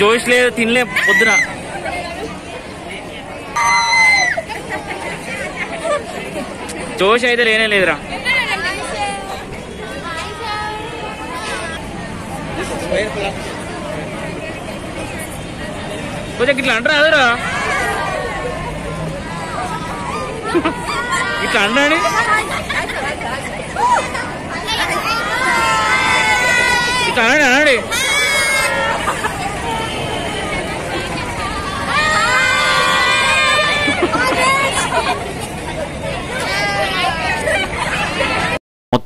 జోష్ లేదు తినలే పొద్దున. జోష్ అయితే లేనే లేదురా. కొంచెం ఇట్లా అంటారా అదరా? ఇట్లా అంటాడు ఇట్లా అన్నాడు అన్నాడు.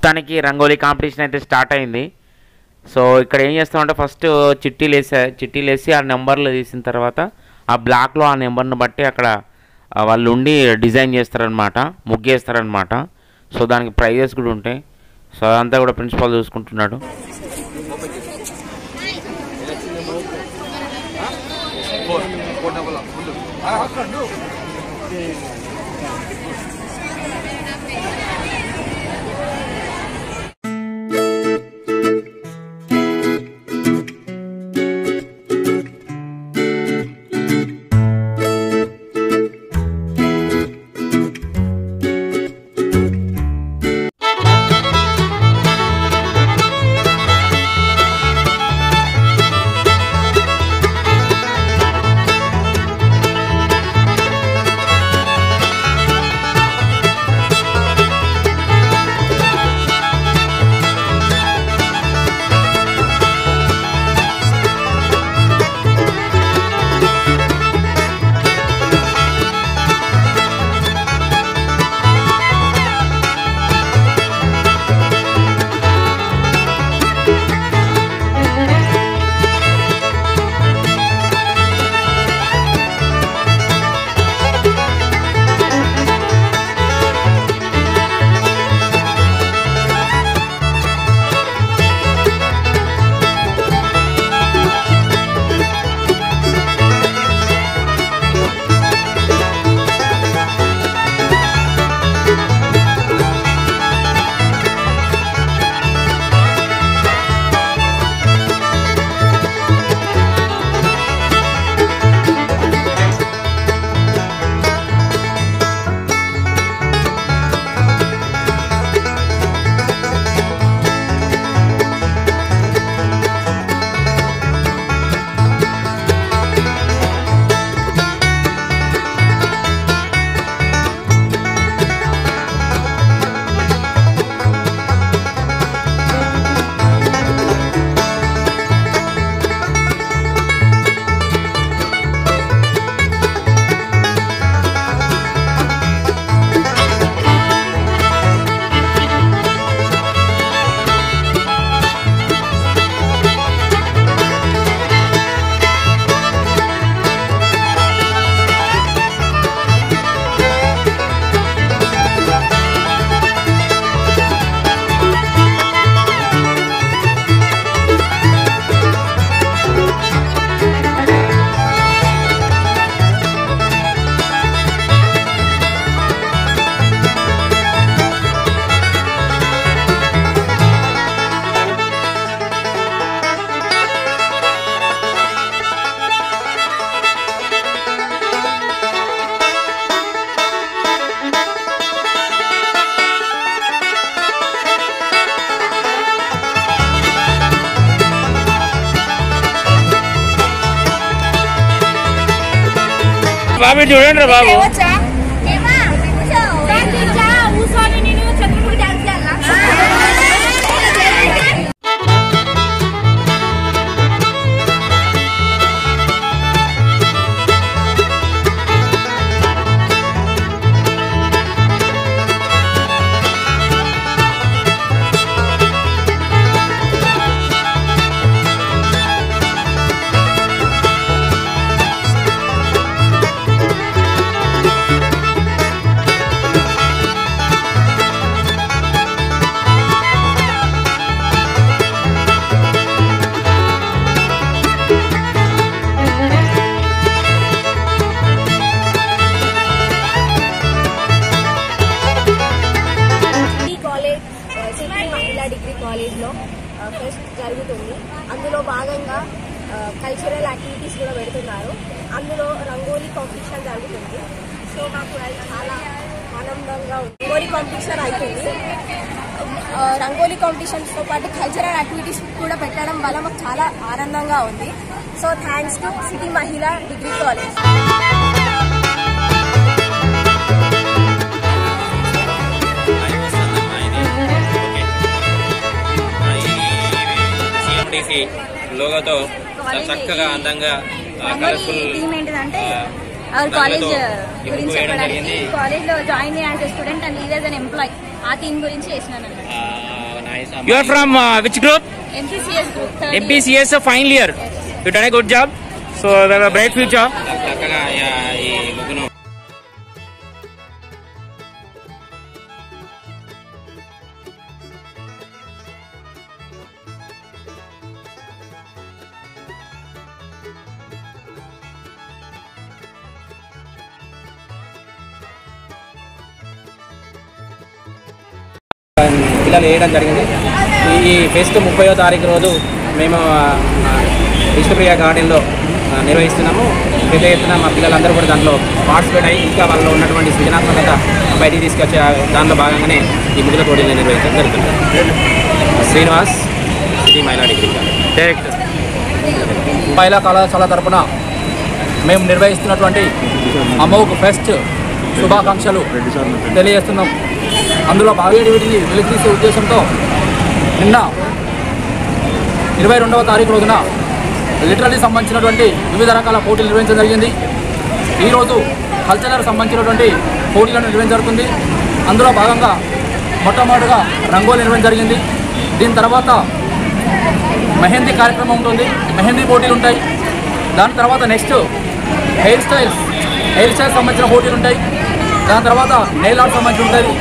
మొత్తానికి రంగోలీ కాంపిటీషన్ అయితే స్టార్ట్ అయింది. సో ఇక్కడ ఏం చేస్తామంటే ఫస్ట్ చిట్టీలు వేసా చిట్టీలు వేసి ఆ నెంబర్లు తీసిన తర్వాత ఆ బ్లాక్లో ఆ నెంబర్ని బట్టి అక్కడ వాళ్ళు ఉండి డిజైన్ చేస్తారనమాట ముగ్గేస్తారనమాట సో దానికి ప్రైజెస్ కూడా ఉంటాయి. సో అదంతా కూడా ప్రిన్సిపాల్ చూసుకుంటున్నాడు. बाबू 这个 ఎస్ఎల్పి మహిళా డిగ్రీ కాలేజ్లో ఫెస్ట్ జరుగుతుంది. అందులో భాగంగా కల్చరల్ యాక్టివిటీస్ కూడా పెడుతున్నారు. అందులో రంగోలీ కాంపిటీషన్ జరుగుతుంది. సో నాకు చాలా ఆనందంగా ఉంది. రంగోలీ కాంపిటీషన్ అవుతుంది రంగోలీ కాంపిటీషన్స్తో పాటు కల్చరల్ యాక్టివిటీస్ కూడా పెట్టడం వల్ల మాకు చాలా ఆనందంగా ఉంది. So thanks to city Mahila degree college. CMDC లోగోతో చాలా చక్కగా అందంగా కలర్ఫుల్ కాలేజ్లో join as student and an employee ఆ థీమ్ గురించి చేసినాను. group? MPCS group done a good job. So they have a bright future. చక్కగా పిల్లలు వేయడం జరిగింది. ఈ ఫెస్ట్ ముప్పయో తారీఖు రోజు మేము విష్ణుప్రియ గార్డెన్లో నిర్వహిస్తున్నాము. పెద్ద ఎత్తున మా పిల్లలందరూ కూడా దాంట్లో పార్టిసిపేట్ అయ్యి ఇంకా వాళ్ళలో ఉన్నటువంటి సృజనాత్మకత బయటికి తీసుకొచ్చే ఆ దాంట్లో భాగంగానే ఈ ముగ్గుల పోటీలు నిర్వహించడం జరుగుతుంది. శ్రీనివాస్ శ్రీ మహిళా డిగ్రీ కాలేజ్. మహిళా కళాశాల తరపున మేము నిర్వహిస్తున్నటువంటి అమోక్ ఫెస్ట్ శుభాకాంక్షలు తెలియజేస్తున్నాం. అందులో భాగేడి వీటిని వెలికితీసే ఉద్దేశంతో నిన్న ఇరవై రెండవ తారీఖు రోజున లిటరలీ సంబంధించినటువంటి వివిధ రకాల పోటీలు నిర్వహించడం జరిగింది. ఈరోజు కల్చరల్ సంబంధించినటువంటి పోటీలను నిర్వహించడం జరుగుతుంది. అందులో భాగంగా మొట్టమొదటిగా రంగోలి నిర్వహించడం జరిగింది. దీని తర్వాత మెహందీ కార్యక్రమం ఉంటుంది. మెహందీ పోటీలు ఉంటాయి. దాని తర్వాత next hair styles hair styles సంబంధించిన పోటీలు ఉంటాయి. దాని తర్వాత నెయిల్ ఆర్ట్ సంబంధించి ఉంటుంది.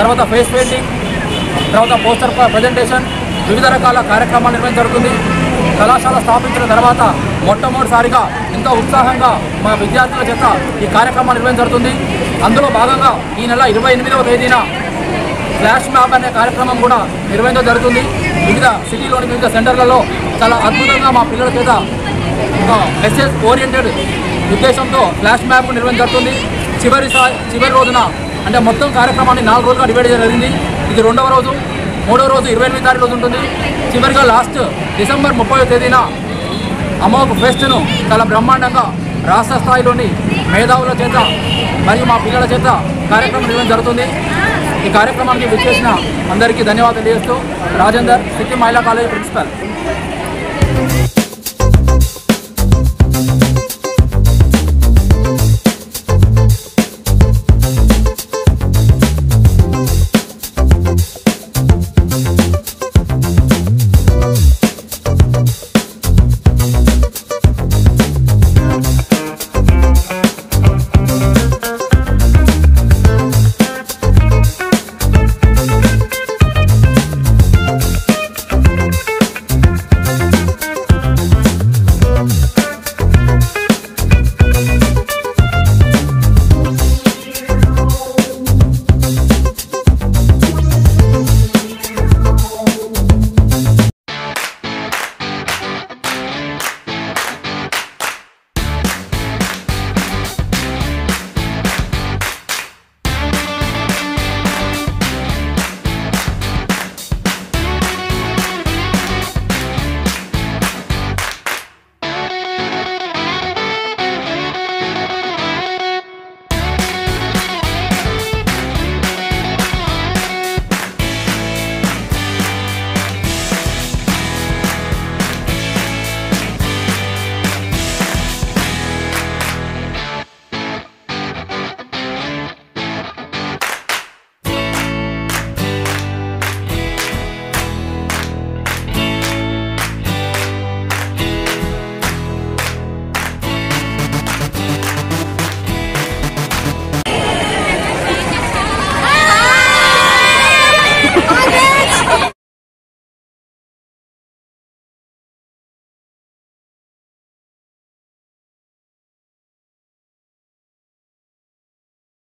తర్వాత ఫేస్ పెయింటింగ్ తర్వాత పోస్టర్ ప్రజెంటేషన్ వివిధ రకాల కార్యక్రమాలు నిర్వహించడం జరుగుతుంది. కళాశాల స్థాపించిన తర్వాత మొట్టమొదటిసారిగా ఎంతో ఉత్సాహంగా మా విద్యార్థుల చేత ఈ కార్యక్రమాలు నిర్వహించడం జరుగుతుంది. అందులో భాగంగా ఈ నెల ఇరవై ఎనిమిదవ తేదీన ఫ్లాష్ మ్యాప్ అనే కార్యక్రమం కూడా నిర్వహించడం జరుగుతుంది. వివిధ సిటీలోని వివిధ సెంటర్లలో చాలా అద్భుతంగా మా పిల్లల చేత ఒక మెసేజ్ ఓరియంటెడ్ ఉద్దేశంతో ఫ్లాష్ మ్యాప్ నిర్వహించబడుతుంది జరుగుతుంది. చివరి చివరి రోజున అంటే మొత్తం కార్యక్రమాన్ని నాలుగు రోజులుగా డివైడ్ చేయడం జరిగింది. ఇది రెండవ రోజు మూడవ రోజు ఇరవై ఎనిమిది తారీఖు రోజు ఉంటుంది. చివరిగా లాస్ట్ డిసెంబర్ ముప్పై తేదీన అమోఘ ఫెస్ట్ను చాలా బ్రహ్మాండంగా రాష్ట్ర స్థాయిలోని మేధావుల చేత మరియు మా పిల్లల చేత కార్యక్రమం నిర్వహణ జరుగుతుంది. ఈ కార్యక్రమానికి విచ్చేసిన అందరికీ ధన్యవాదాలు తెలియజేస్తూ Rajender city Mahila college principal.